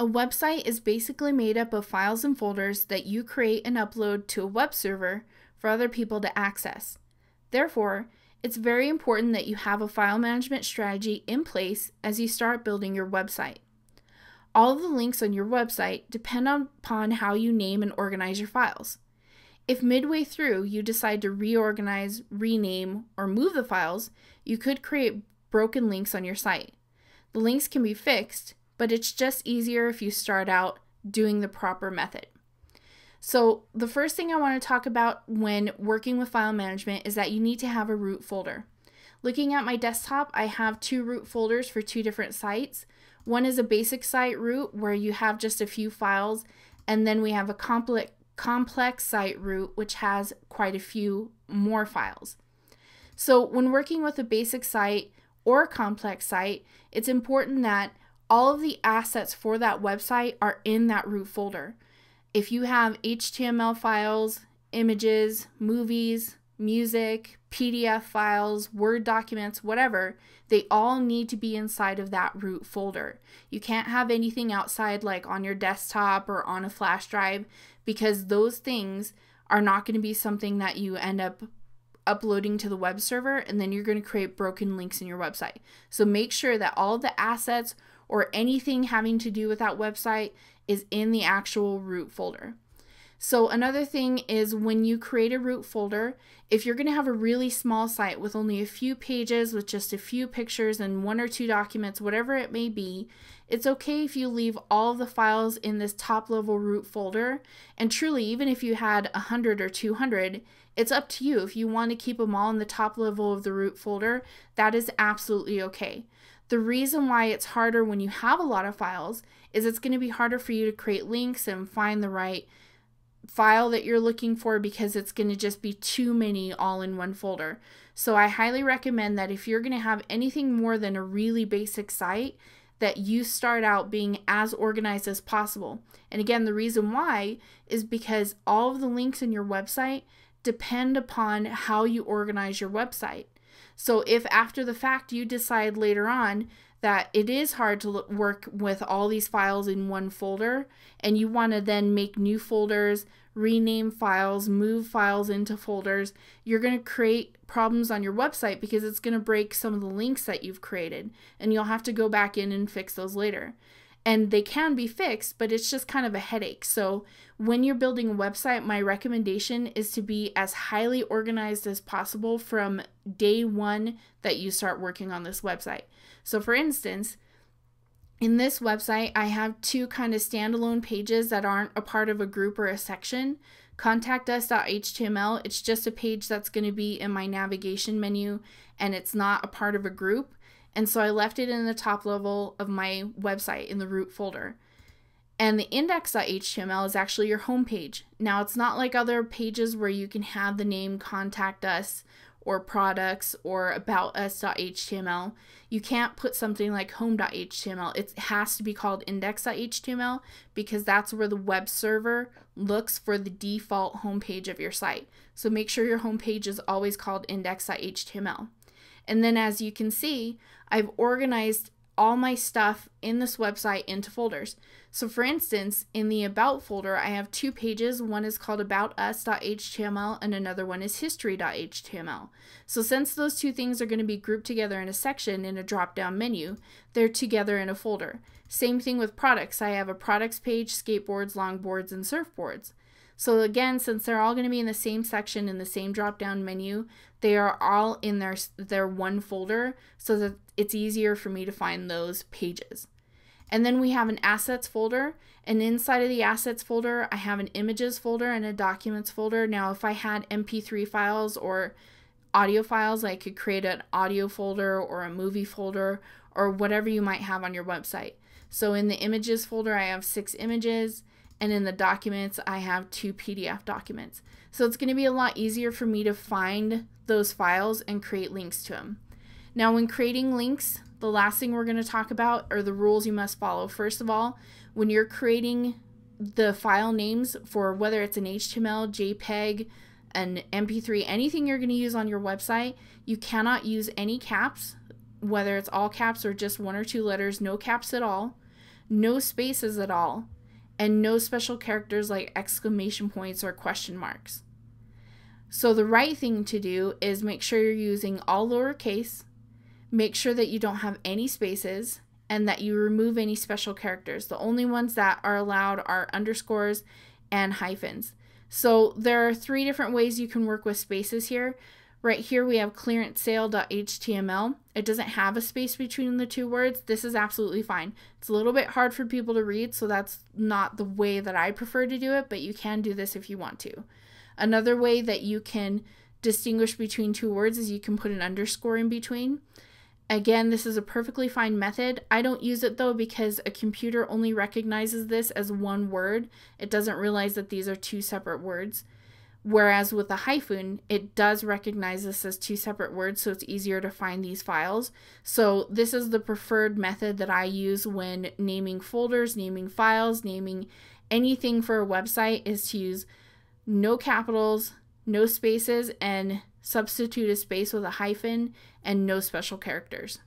A website is basically made up of files and folders that you create and upload to a web server for other people to access. Therefore, it's very important that you have a file management strategy in place as you start building your website. All of the links on your website depend upon how you name and organize your files. If midway through you decide to reorganize, rename, or move the files, you could create broken links on your site. The links can be fixed, but it's just easier if you start out doing the proper method. So, the first thing I want to talk about when working with file management is that you need to have a root folder. Looking at my desktop, I have two root folders for two different sites. One is a basic site root where you have just a few files, and then we have a complex complex site root which has quite a few more files. So, when working with a basic site or a complex site, it's important that all of the assets for that website are in that root folder. If you have HTML files, images, movies, music, PDF files, Word documents, whatever, they all need to be inside of that root folder. You can't have anything outside, like on your desktop or on a flash drive, because those things are not going to be something that you end up uploading to the web server and then you're going to create broken links in your website. So make sure that all the assets or anything having to do with that website is in the actual root folder. So another thing is when you create a root folder, if you're going to have a really small site with only a few pages with just a few pictures and one or two documents, whatever it may be, it's okay if you leave all the files in this top level root folder. And truly, even if you had 100 or 200, it's up to you. If you want to keep them all in the top level of the root folder, that is absolutely okay. The reason why it's harder when you have a lot of files is it's going to be harder for you to create links and find the right file that you're looking for because it's going to just be too many all in one folder. So I highly recommend that if you're going to have anything more than a really basic site, that you start out being as organized as possible. And again, the reason why is because all of the links in your website depend upon how you organize your website. So if after the fact you decide later on that it is hard to work with all these files in one folder and you want to then make new folders, rename files, move files into folders, you're going to create problems on your website because it's going to break some of the links that you've created and you'll have to go back in and fix those later. And they can be fixed, but it's just kind of a headache. So, when you're building a website, my recommendation is to be as highly organized as possible from day one that you start working on this website. So, for instance, in this website, I have two kind of standalone pages that aren't a part of a group or a section. ContactUs.html, it's just a page that's going to be in my navigation menu and it's not a part of a group. And so I left it in the top level of my website in the root folder. And the index.html is actually your home page. Now, it's not like other pages where you can have the name contact us or products or about us.html. You can't put something like home.html. It has to be called index.html because that's where the web server looks for the default homepage of your site. So make sure your homepage is always called index.html. And then as you can see, I've organized all my stuff in this website into folders. So for instance, in the About folder, I have two pages. One is called aboutus.html and another one is history.html. So since those two things are going to be grouped together in a section in a drop-down menu, they're together in a folder. Same thing with products. I have a products page, skateboards, longboards, and surfboards. So again, since they're all going to be in the same section in the same drop-down menu, they are all in their their one folder so that it's easier for me to find those pages. And then we have an assets folder, and inside of the assets folder, I have an images folder and a documents folder. Now, if I had MP3 files or audio files, I could create an audio folder or a movie folder or whatever you might have on your website. So in the images folder, I have six images and in the documents I have two PDF documents. So it's going to be a lot easier for me to find those files and create links to them. Now when creating links, the last thing we're going to talk about are the rules you must follow. First of all, when you're creating the file names for whether it's an HTML, JPEG, an MP3, anything you're going to use on your website, you cannot use any caps, whether it's all caps or just one or two letters, no caps at all. no spaces at all, and no special characters like exclamation points or question marks. So the right thing to do is make sure you're using all lowercase, make sure that you don't have any spaces, and that you remove any special characters. The only ones that are allowed are underscores and hyphens. So there are three different ways you can work with spaces here. Right here we have clearancesale.html. It doesn't have a space between the two words. This is absolutely fine. It's a little bit hard for people to read, so that's not the way that I prefer to do it, but you can do this if you want to. Another way that you can distinguish between two words is you can put an underscore in between. Again, this is a perfectly fine method. I don't use it though because a computer only recognizes this as one word. It doesn't realize that these are two separate words. Whereas with a hyphen, it does recognize this as two separate words, so it's easier to find these files. So this is the preferred method that I use when naming folders, naming files, naming anything for a website is to use no capitals, no spaces, and substitute a space with a hyphen and no special characters.